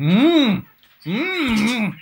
嗯嗯。